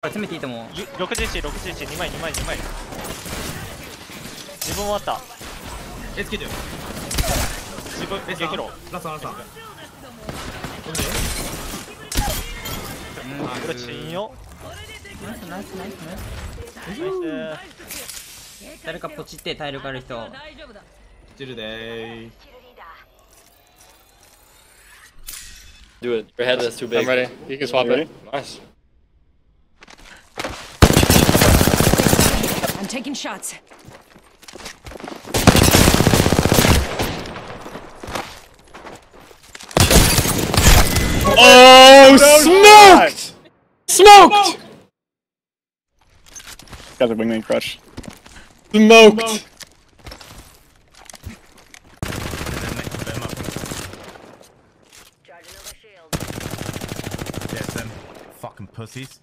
詰めていいと思う61、61、2枚、2枚、2枚。自分終わった。えつけてよ自分、え激ロ。ラストラストこれチンよ。ナイスナイスナイスナイスナイ誰かポチって体力ある人チルでー Do it. Your head is too big. I'm ready. You can swap it. Nice. Taking shots. Oh, smoked! Smoked! Got the wingman crush. Smoked! Yes, them fucking pussies.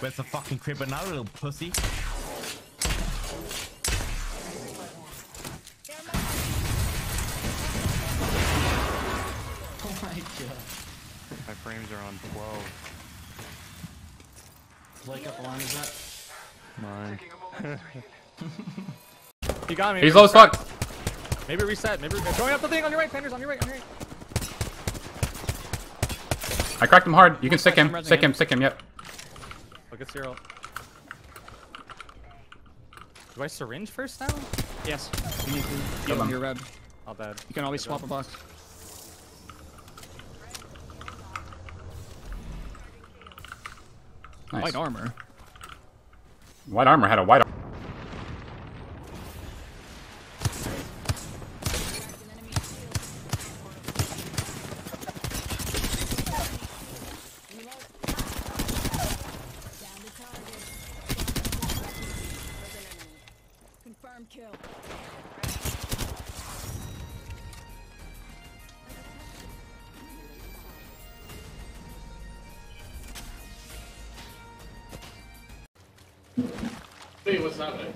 Where's the fucking crib now, little pussy? Oh my god. My frames are on 12. Like up line is that? Mine. he got me. He's low as fuck. Maybe reset. Maybe reset. Throwing up the thing on your right, Panders, on your right, on your right. I cracked him hard. You can stick him. resing Stick him. him, stick him, yep. Look at Cyril. Do I syringe first now? Yes. You need to Kill heal him. your red. All bad. You can always swap a box. Nice. White armor. White armor had a white Hey, what's happening?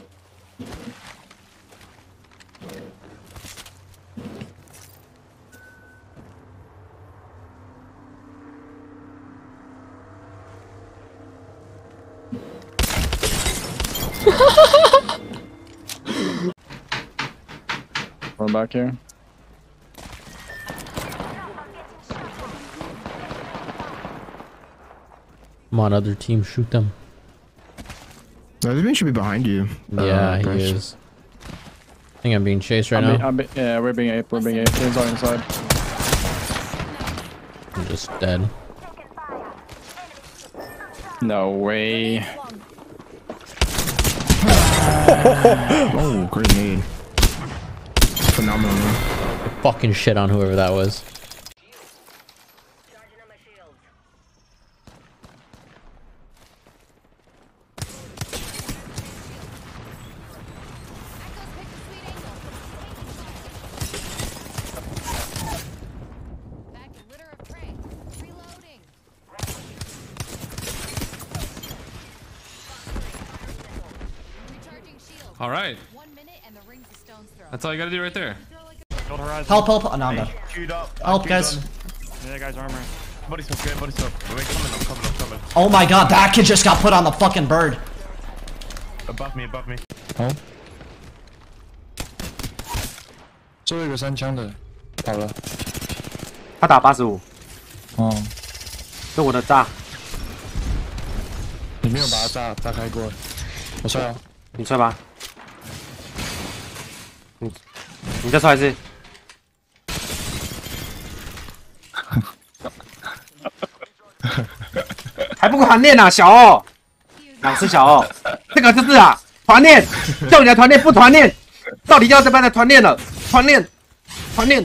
One back here. Come on, other team, shoot them. No, the man should be behind you. Yeah, uh, he is. I think I'm being chased right I'm be- now. I'm be- yeah, we're being ape. We're being ape. He's on inside. I'm just dead. No way. Oh, grenade. Phenomenal. Fucking shit on whoever that was. Back to litter of prey. Reloading. Recharging shield. All right. One minute and the ring's a stone's throw. That's all you gotta do right there. Gold horizon. Help, help. Oh, no, I'm dead. Queued up. Help, Queued guys. on. Yeah, that guy's armor. Body smoke, yeah, body smoke. Wait, coming, I'm coming, I'm coming. Oh my god, that kid just got put on the fucking bird. Above me, above me. 最后一个三枪的跑了。他打八十五，哦，是我的炸，你没有把它炸炸开过。我摔了。你踹吧。 你再踹一次。还不团练啊，小哦，两次小哦，这个就是啊，团练，叫你来团练不团练，到底要怎么样来团练了？团练，团练。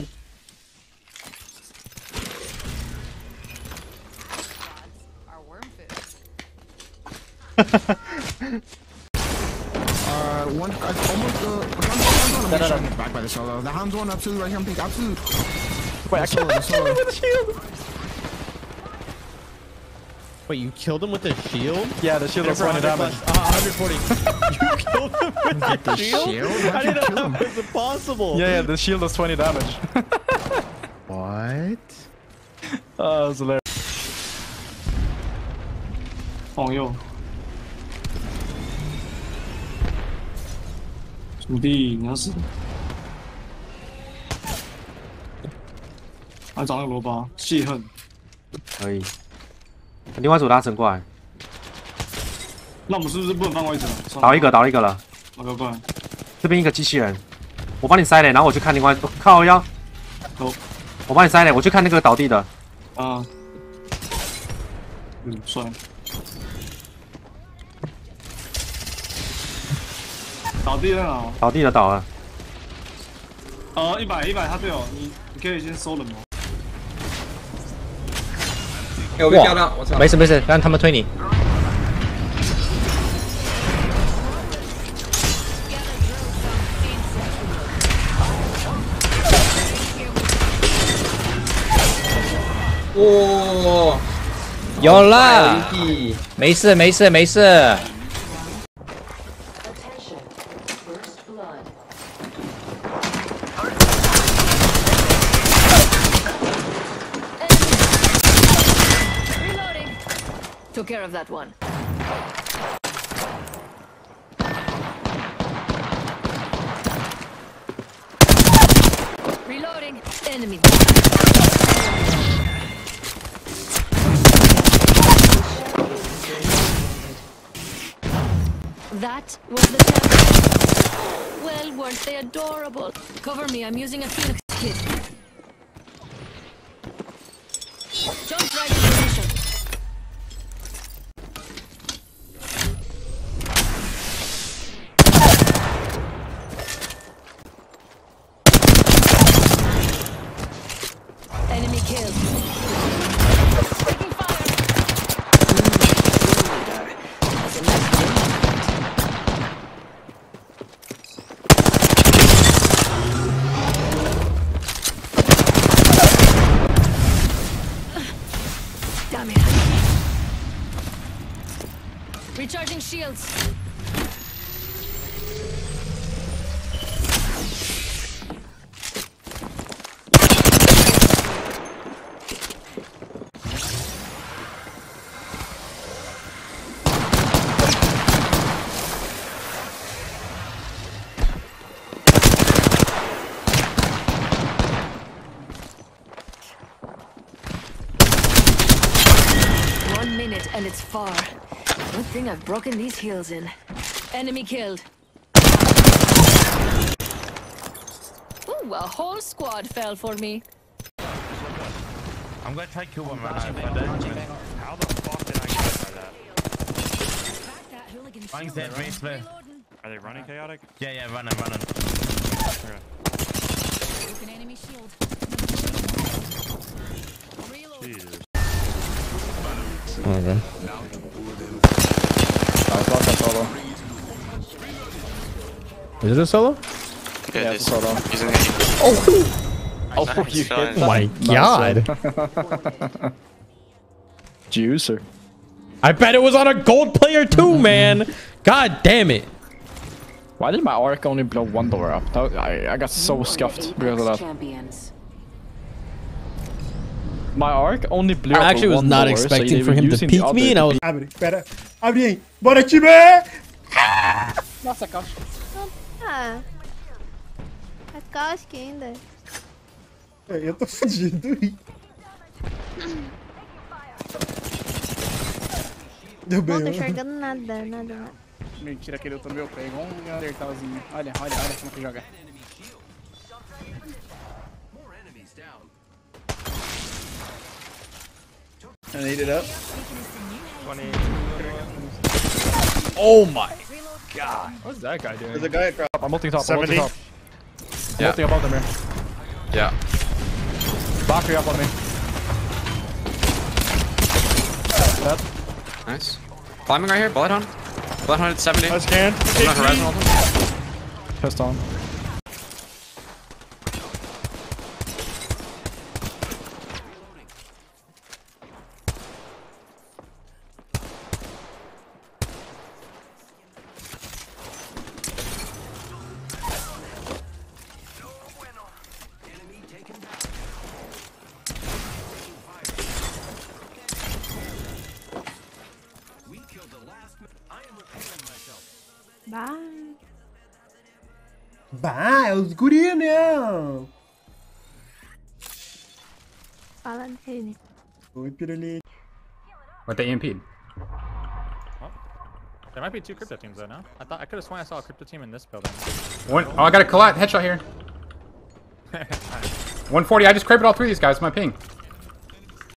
One, uh, almost, uh, one's, one's on a mission back by the solo. The hound's one up two, right here on pink, up two. Wait, I The solo, can't with the shield. Wait, you killed him with a shield? Yeah, the shield was 20 damage. Uh, 140. you killed him with Get the the shield? shield? I How'd you didn't kill know him? that was impossible. Yeah, yeah, the shield does 20 damage. What? oh, that was hilarious. 放右。徒弟，你要死！还找那个罗巴，泄恨。可以。另外一组拉成过来，那我们是不是不能放位置了？倒一个，倒一个了。马哥过来。这边一个机器人，我帮你塞嘞，然后我去看另外。哦靠腰，走，我帮你塞嘞，我去看那个倒地的。啊。嗯，帅。倒地了啊！倒地了倒了。呃，一百一百，他队友，你你可以先收人吗？哎，我被吊到，我操！没事没事，让他们推你。哇，有了，没事没事没事。Took care of that one. Reloading. Enemy. That was the. Well, weren't they adorable? Cover me, I'm using a Phoenix kit. Jump right into position. Enemy killed. Taking fire. That's a nice win. Damn it. Recharging shields. One minute and it's far. Good thing I've broken these heels in. Enemy killed. Ooh, a whole squad fell for me. I'm gonna try kill one man. If I don't, How the fuck did I get hit by that? Bang's dead, race clear. Are they running chaotic? Yeah, yeah, running, running. Broken enemy shield. Jesus. Okay. Is it a solo? Yeah, it's solo. Using Oh! Oh, you hit Oh my god! Juicer. I bet it was on a gold player too, mm-hmm. man! God damn it! Why did my arc only blow one door up? That, I, I got so scuffed because of that. Champions. My arc only blew I up actually was one not door, expecting they for him to using peek me, and other I was. Abre, espera. Abre, bora time! Nossa, caixa. Ah. A casca ainda. Eu tô fudido. Deu Não tô bem. enxergando nada, nada, nada. Mentira, que ele tô no meu pé, igual um Neandertalzinho. Olha, olha, olha como que joga. I need it up. 20. Oh my god. What's that guy doing? There's a guy across. I'm ulting top, I'm 70. ulting top. I'm Yeah. ulting above them here. Yeah. Valkyrie up on me. Dead. Nice. Climbing right here. Bullet on. Bullet on at 70. I scanned. I'm not horizon ultim. Pissed on. Vai, os guria, né? Fala dele. Oi, pirulito. What they EMP'd? Oh. There might be two crypto teams though, no? I thought I could have sworn I saw a crypto team in this building. One, oh, I got a collat headshot here. 140. I just craped all three of these guys. with My ping.